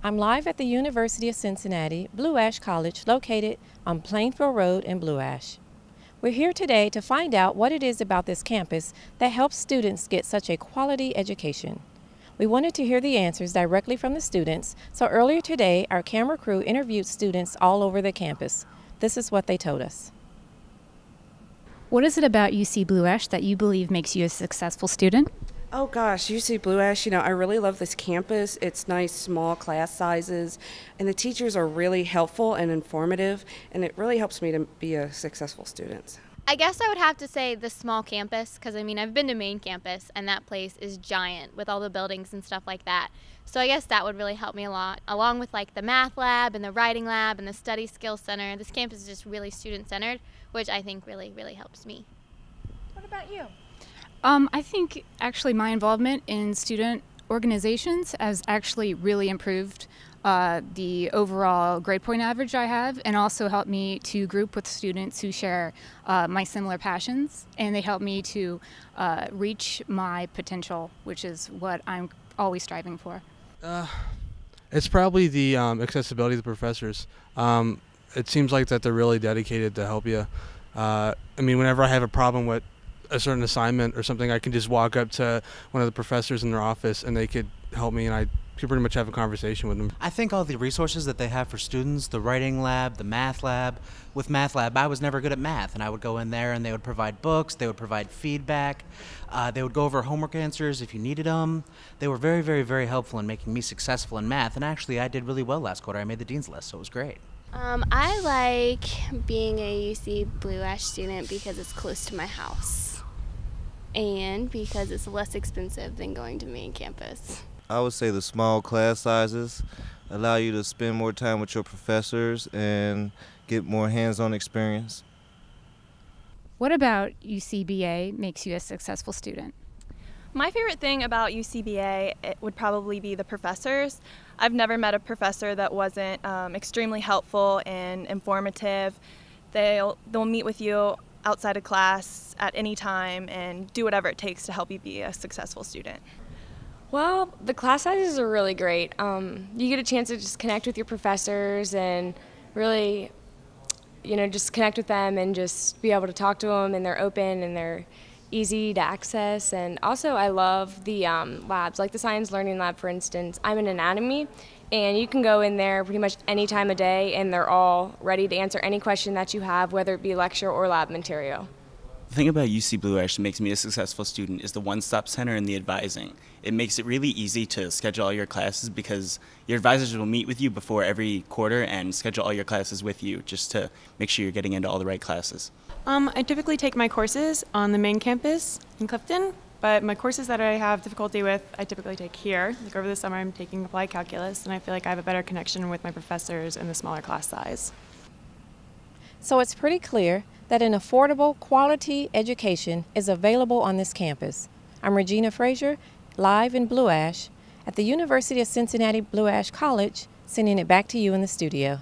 I'm live at the University of Cincinnati, Blue Ash College, located on Plainfield Road in Blue Ash. We're here today to find out what it is about this campus that helps students get such a quality education. We wanted to hear the answers directly from the students, so earlier today our camera crew interviewed students all over the campus. This is what they told us. What is it about UC Blue Ash that you believe makes you a successful student? Oh gosh, UC Blue Ash, you know, I really love this campus. It's nice, small class sizes, and the teachers are really helpful and informative, and it really helps me to be a successful student. I guess I would have to say the small campus because I mean, I've been to main campus and that place is giant with all the buildings and stuff like that. So I guess that would really help me a lot, along with like the math lab and the writing lab and the study skills center. This campus is just really student centered, which I think really, really helps me. What about you? Um, I think actually my involvement in student organizations has actually really improved uh, the overall grade point average I have, and also helped me to group with students who share uh, my similar passions, and they help me to uh, reach my potential, which is what I'm always striving for. Uh, it's probably the um, accessibility of the professors. Um, it seems like that they're really dedicated to help you. Uh, I mean, whenever I have a problem with a certain assignment or something, I can just walk up to one of the professors in their office and they could help me, and I could pretty much have a conversation with them. I think all the resources that they have for students, the writing lab, the math lab. With math lab, I was never good at math, and I would go in there and they would provide books, they would provide feedback, uh, they would go over homework answers if you needed them. They were very, very, very helpful in making me successful in math, and actually, I did really well last quarter. I made the dean's list, so it was great. Um, I like being a UC Blue Ash student because it's close to my house and because it's less expensive than going to main campus. I would say the small class sizes allow you to spend more time with your professors and get more hands-on experience. What about UCBA makes you a successful student? My favorite thing about UCBA would probably be the professors. I've never met a professor that wasn't um, extremely helpful and informative. They'll, they'll meet with you outside of class at any time and do whatever it takes to help you be a successful student. Well, the class sizes are really great. Um, you get a chance to just connect with your professors and really, you know, just connect with them and just be able to talk to them, and they're open and they're easy to access. And also, I love the um, labs, like the Science Learning Lab, for instance. I'm in anatomy, and you can go in there pretty much any time of day, and they're all ready to answer any question that you have, whether it be lecture or lab material. The thing about UC Blue Ash that makes me a successful student is the one-stop center and the advising. It makes it really easy to schedule all your classes because your advisors will meet with you before every quarter and schedule all your classes with you just to make sure you're getting into all the right classes. Um, I typically take my courses on the main campus in Clifton, but my courses that I have difficulty with, I typically take here. Like over the summer, I'm taking applied calculus, and I feel like I have a better connection with my professors in the smaller class size. So it's pretty clear that an affordable, quality education is available on this campus. I'm Regina Frazier, live in Blue Ash at the University of Cincinnati Blue Ash College, sending it back to you in the studio.